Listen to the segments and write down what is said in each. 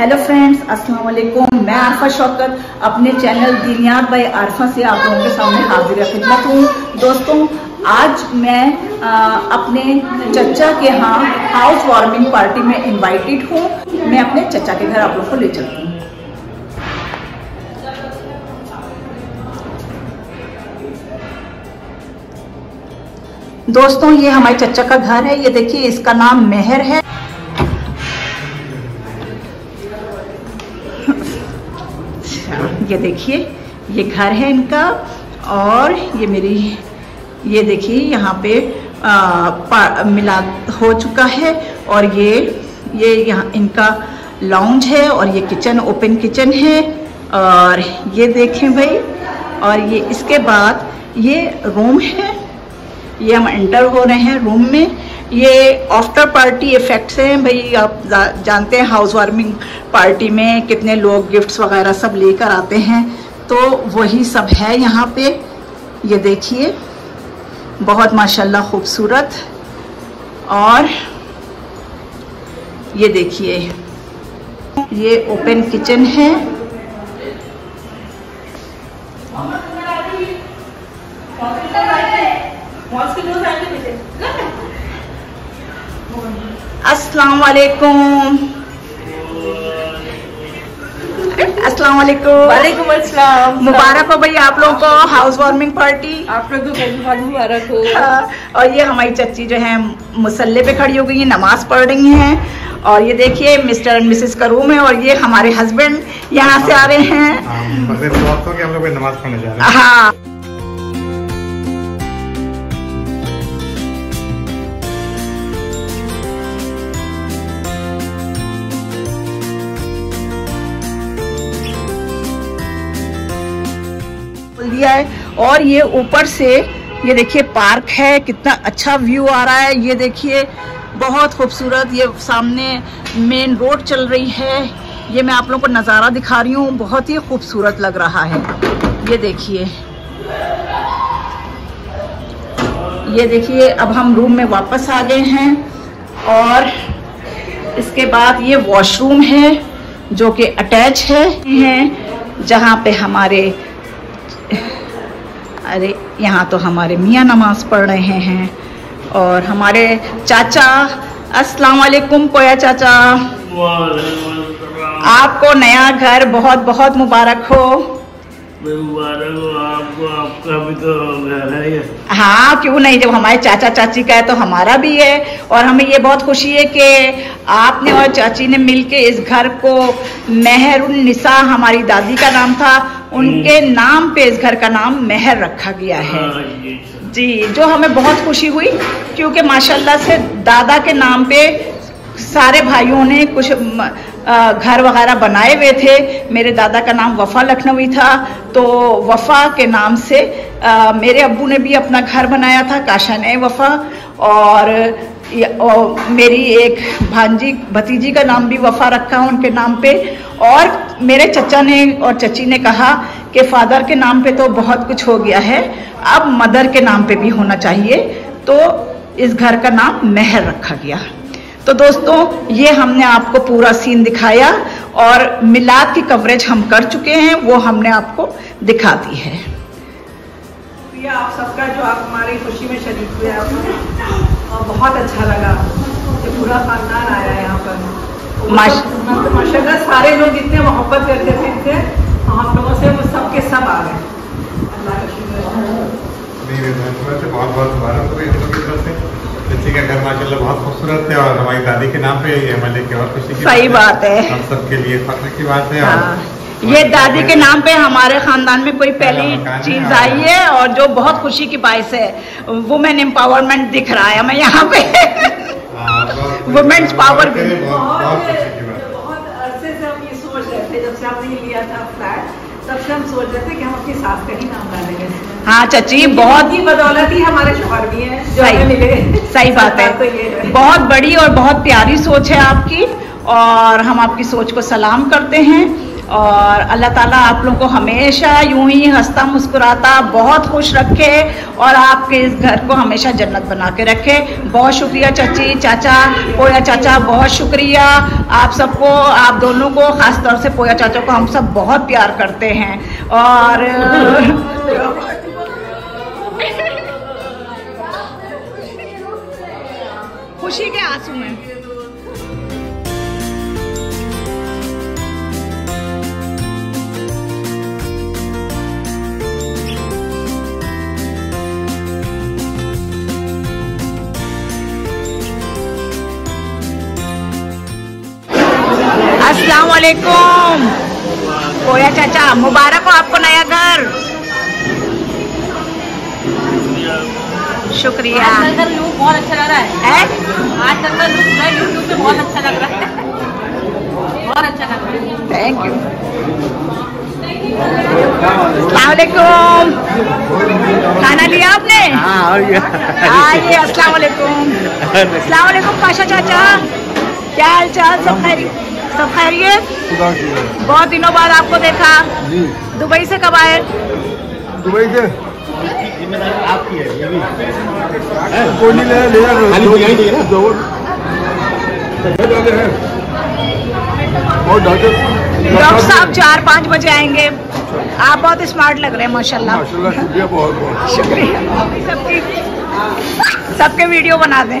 Hello friends अस्सलाम वालेकुम मैं आरफा शौकत अपने चैनल दिनियात बाई आरफा से आप लोगों के सामने हाजिर खिदमत हूँ। दोस्तों आज मैं आ, अपने चचा के यहाँ हाउस वार्मिंग पार्टी में इनवाइटेड हूँ। मैं अपने चचा के घर आप लोगों को ले चलती हूँ। दोस्तों ये हमारे चचा का घर है। ये देखिए इसका नाम मेहर है। ये देखिए ये घर है इनका और ये मेरी ये देखिए यहाँ पे आ, मिला हो चुका है और ये ये यहाँ इनका लाउंज है और ये किचन ओपन किचन है और ये देखें भाई और ये इसके बाद ये रूम है ये हम एंटर हो रहे हैं रूम में। ये आफ्टर पार्टी इफ़ेक्ट्स हैं, भाई, आप जानते हैं हाउस वार्मिंग पार्टी में कितने लोग गिफ्ट्स वगैरह सब लेकर आते हैं। तो वही सब है यहाँ पे। ये देखिए, बहुत माशाल्लाह खूबसूरत। और ये देखिए, ये ओपन किचन है। अस्सलाम वालेकुम अस्सलाम वालेकुम वालेकुम अस्सलाम। मुबारक हो भाई आप लोगों को हाउस वार्मिंग पार्टी आप लोगों को बहुत मुबारक हो। हाँ, और ये हमारी चच्ची जो है मुसल्ले पे खड़ी हो गई है नमाज़ पढ़ रही हैं। और ये देखिए मिस्टर एंड मिसेस का रूम है और ये हमारे हस्बैंड यहाँ से आ रहे हैं। हाँ, हम लोग नमाज़ पढ़ने जा रहे हैं। हाँ। दिया है। और ये ऊपर से, ये देखिए पार्क है, कितना अच्छा व्यू आ रहा है। ये देखिए, बहुत खूबसूरत ये सामने मेन रोड चल रही है। ये मैं आप लोगों को नज़ारा दिखा रही हूँ। बहुत ही खूबसूरत लग रहा है। ये देखिए। ये देखिए, अब हम रूम में वापस आ गए हैं। और इसके बाद ये वॉशरूम है, जो कि अटैच है, हैं, जहाँ पे हमारे अरे यहाँ तो हमारे मियाँ नमाज़ पढ़ रहे हैं और हमारे चाचा अस्सलाम वालेकुम कोया चाचा। आपको नया घर बहुत बहुत मुबारक हो। मुबारक हो आपको आपका भी तो घर है हाँ क्यों नहीं जब हमारे चाचा चाची का है तो हमारा भी है। और हमें ये बहुत खुशी है कि आपने और चाची ने मिलके इस घर को मेहरुन निसा हमारी दादी का नाम था उनके नाम पे इस घर का नाम मेहर रखा गया है। हाँ, जी जो हमें बहुत खुशी हुई क्योंकि माशाल्लाह से दादा के नाम पे सारे भाइयों ने कुछ घर वगैरह बनाए हुए थे। मेरे दादा का नाम वफ़ा लखनवी था। तो वफ़ा के नाम से मेरे अब्बू ने भी अपना घर बनाया था काशा ने वफ़ा। और, और मेरी एक भांजी भतीजी का नाम भी वफ़ा रखा उनके नाम पे। और मेरे चचा ने और चची ने कहा कि फादर के नाम पे तो बहुत कुछ हो गया है अब मदर के नाम पे भी होना चाहिए। तो इस घर का नाम मेहर रखा गया। तो दोस्तों ये हमने आपको पूरा सीन दिखाया और मिलाद की कवरेज हम कर चुके हैं वो हमने आपको दिखा दी है। आप सबका जो आप हमारी खुशी में शरीक हुए और बहुत अच्छा लगा। कि पूरा खानदान आया यहाँ पर। माशाल्लाह सारे लोग जितने मोहब्बत करते थे इनसे हम लोगों से वो सब के सब आ गए। अल्लाह का शुक्र बहुत बहुत मुबारक हुई हम लोग की तरफ़ से बच्ची का घर माशाल्लाह बहुत खूबसूरत है और हमारी दादी के नाम पे ये हमारे लिए और खुशी की सही बात है। हम सबके लिए फख्र की बात है हाँ। ये दादी के नाम पे हमारे खानदान में कोई पहली चीज़ आई है और जो बहुत खुशी की बाइस है। वुमेन एम्पावरमेंट दिख रहा है हमें यहाँ पे। वुमेन्स पावर भी। बहुत अरसे से हम ये सोच रहे थे जब से हमने लिया था फ्लैट तब से हम सोच रहे थे कि हम अपनी सास का ही नाम डालेंगे हाँ चची बहुत ही बदौलत ही हमारे शोहर भी हैं सही मिले। सही बात है। तो बहुत बड़ी और बहुत प्यारी सोच है आपकी और हम आपकी सोच को सलाम करते हैं। और अल्लाह ताला आप लोगों को हमेशा यूँ ही हंसता मुस्कुराता, बहुत खुश रखे और आपके इस घर को हमेशा जन्नत बना के रखे। बहुत शुक्रिया चाची, चाचा, पोया चाचा, बहुत शुक्रिया। आप सबको, आप दोनों को ख़ास तौर से पोया चाचा को हम सब बहुत प्यार करते हैं। और, खुशी के आँसू हैं वालेकुम कोया चाचा मुबारक हो आपको नया घर शुक्रिया आजकल लुक बहुत अच्छा लग रहा है है आजकल का लुक मैं यूट्यूब पे बहुत अच्छा लग रहा है बहुत अच्छा लग रहा है थैंक यू वालेकुम खाना लिया आपने आइए अस्सलाम वालेकुम अस्सलाम वालेकुम पाशा चाचा क्या हाल चाल सब खैरी सब खैरियत। बहुत दिनों बाद आपको देखा। दुबई से कब आए? दुबई से। आपकी है ये भी हैं। और डॉक्टर डॉक्टर साहब चार पाँच बजे आएँगे। आप बहुत स्मार्ट लग रहे हैं माशाल्लाह। माशाल्लाह शुक्रिया बहुत बहुत। शुक्रिया। सबकी सबके वीडियो बना दें।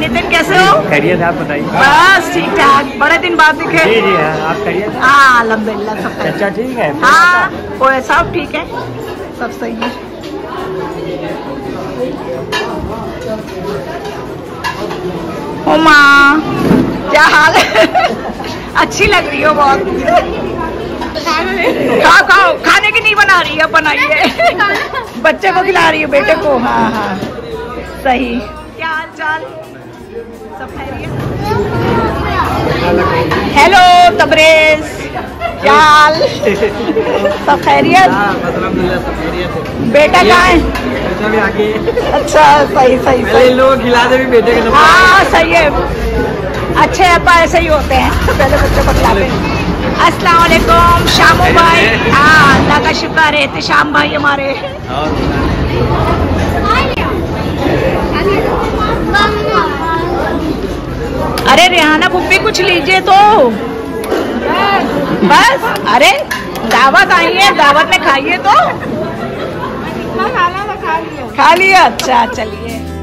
नितिन कैसे हो? खैरियत आप बताइए। बस ठीक ठाक बड़े दिन बाद दिखे। जी जी हाँ, आप खैरियत? हाँ अलहमदिल्ला सब अच्छा ठीक है हाँ वो सब ठीक है? सब सही है। उमा क्या हाल है? अच्छी लग रही हो बहुत। खाओ खाओ खाने की नहीं बना रही है बनाइए। बच्चे को खिला रही हो बेटे को। हाँ हाँ। सही। क्या हाल चाल सब खैरियत? हेलो तबरेज क्या हाल? सब खैरियत? बेटा कहाँ है? अच्छा सही सही सही। लोग खिला दे भी बेटे के हाँ सही है। अच्छे अब्बा ऐसे ही होते हैं। पहले बच्चों को खिलाते हैं। अस्सलाम वालेकुम शामू भाई। हाँ अल्लाह का शुक्र है शाम भाई हमारे। अरे रिहाना पुप्पी कुछ लीजिए तो। बस अरे दावत आई है दावत में खाइए तो। खा लिया अच्छा चलिए।